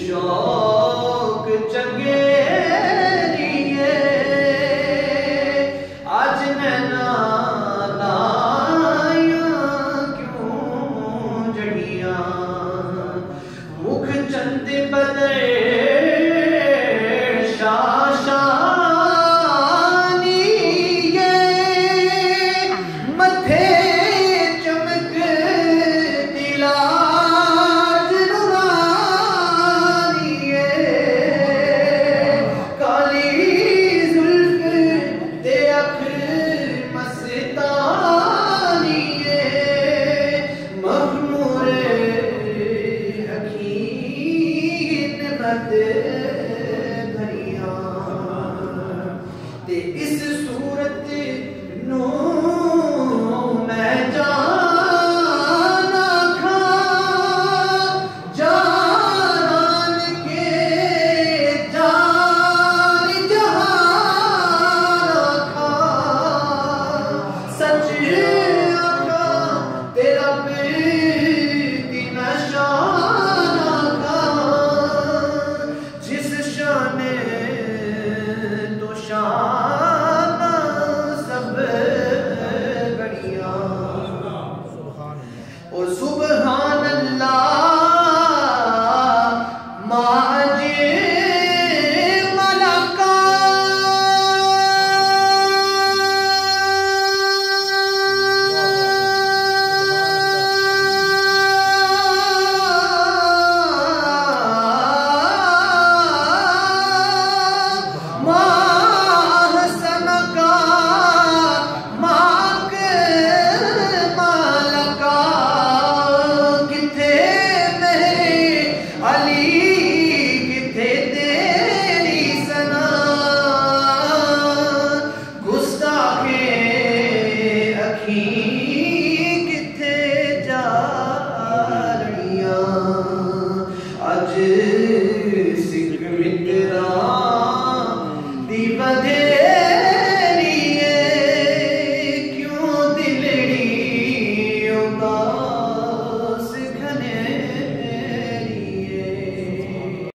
شوق چگیریے۔ کیوں مکھ چند بدر that